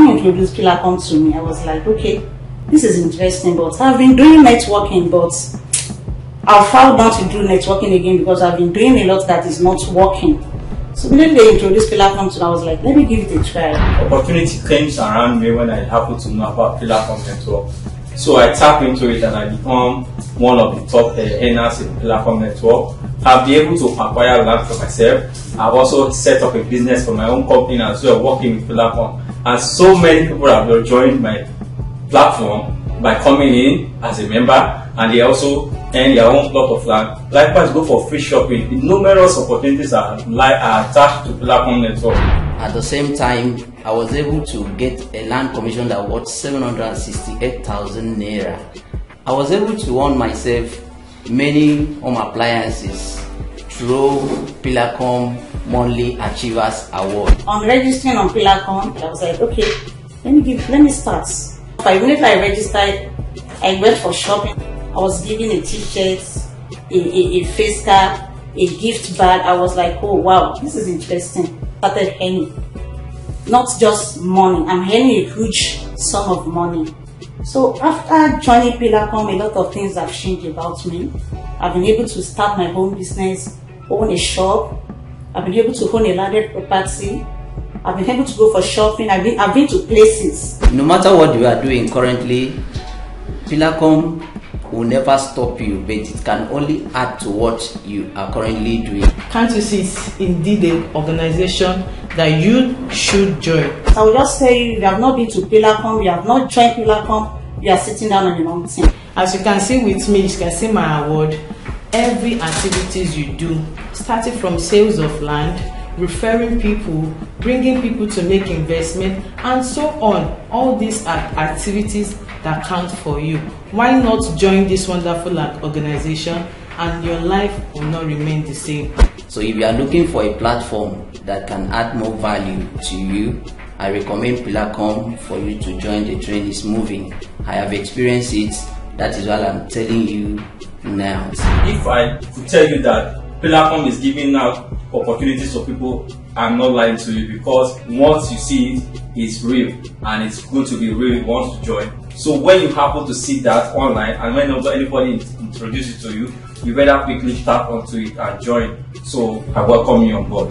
introduced Pillarcom to me, I was like, okay, this is interesting, but I've been doing networking, but I've found not to do networking again because I've been doing a lot that is not working. So when they introduced Pillarcom to me, I was like, let me give it a try. Opportunity came around me when I happened to know about Pillarcom Network. So I tap into it and I become one of the top uh, earners in Pillarcom Network. I've been able to acquire land for myself. I've also set up a business for my own company as well, working with Pilacom. And so many people have joined my platform by coming in as a member and they also earn their own plot of land. Likewise, go for free shopping. The numerous opportunities are, are attached to Pilacom Network. At the same time, I was able to get a land commission that worth 768,000 naira. I was able to earn myself many home appliances through Pillarcom Monthly Achievers Award. On registering on Pillarcom, I was like, okay, let me give, let me start. Five minutes I registered, I went for shopping. I was given a t-shirt, a, a, a face cap, a gift bag. I was like, oh wow, this is interesting. Started earning, not just money. I'm earning a huge sum of money. So after joining Pillarcom, a lot of things have changed about me. I've been able to start my own business, own a shop. I've been able to own a landed property. I've been able to go for shopping. I've been, I've been to places. No matter what you are doing currently, Pilacom will never stop you, but it can only add to what you are currently doing. Can't you see it's indeed an organization that you should join? I will just say you have not been to Pilacom, you have not joined Pilacom, you are sitting down on the mountain. As you can see with me, you can see my award. Every activities you do, starting from sales of land, referring people, bringing people to make investment, and so on. All these are activities that count for you. Why not join this wonderful organization and your life will not remain the same? So if you are looking for a platform that can add more value to you, I recommend Pillarcom for you to join the train is moving. I have experienced it. That is what I'm telling you now. If I could tell you that Pillarcom is giving out opportunities for people, I'm not lying to you because once you see it, it's real and it's going to be real once you join. So when you happen to see that online and when anybody introduces it to you, you better quickly tap onto it and join. So I welcome you on board.